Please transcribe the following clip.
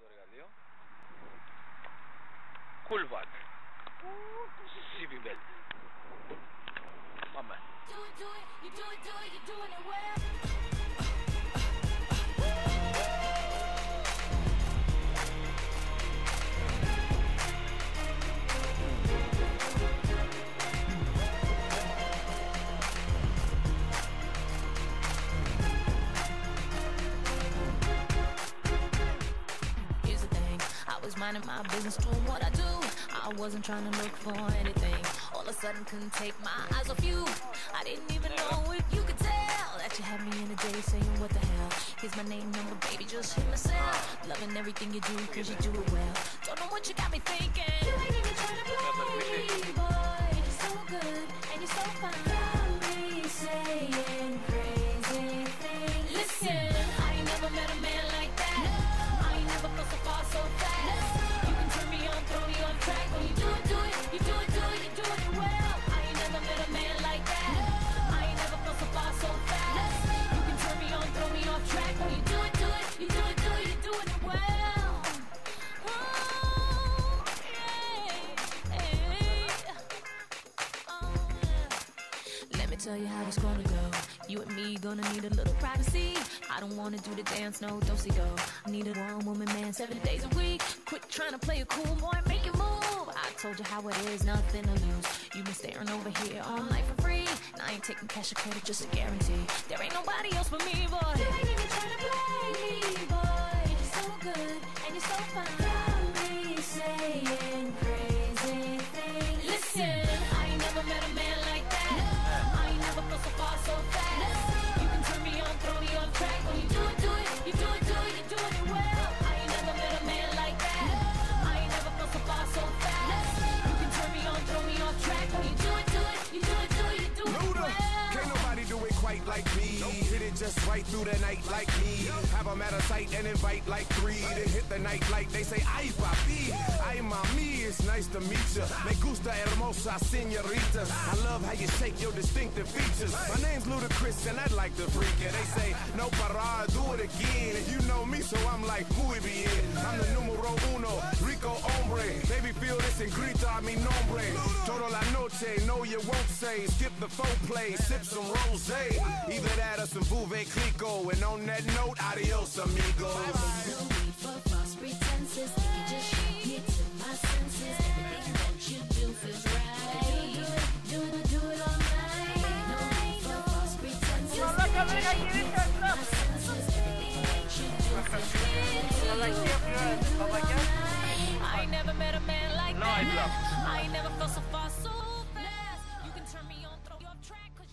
doğru ilerliyor. Kulvak. Was minding my business, doing what I do. I wasn't trying to look for anything. All of a sudden, couldn't take my eyes off you. I didn't even know if you could tell that you had me in a day saying, What the hell? Here's my name, number, baby, just hit myself. Loving everything you do, cause you do it well. Tell you how it's gonna go. You and me gonna need a little privacy. I don't wanna do the dance, no don't see go. I need a one woman man seven days a week. Quit trying to play a cool boy, make it move. I told you how it is, nothing to lose. You been staring over here all night for free. And I ain't taking cash or credit, just a guarantee. There ain't nobody else but me, boy. Me. Hit it just right through the night like me. Have them at a sight and invite like three to hit the night like they say, ay papi, ay mami, it's nice to meet ya. Me gusta hermosa señorita. I love how you shake your distinctive features. My name's Ludacris and I'd like to freak. They say, no para, do it again. And you know me, so I'm like, muy bien. I'm the numero uno, rico hombre. Baby, feel this and grita a mi nombre. Toda la noche, no you won't say. Skip the faux play, sip some rosé. Either that or some Veuve Clicquot. And on that note, adios, amigos. No need for false pretenses. Think you just should get to my senses. Everything that you do feels right. Do it, do it, do it all night. No need for false pretenses. Everything that you do feels right. I never met a man like that. I love. I ain't never felt so far so turn me on, throw you off track.